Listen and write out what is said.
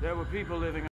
There were people living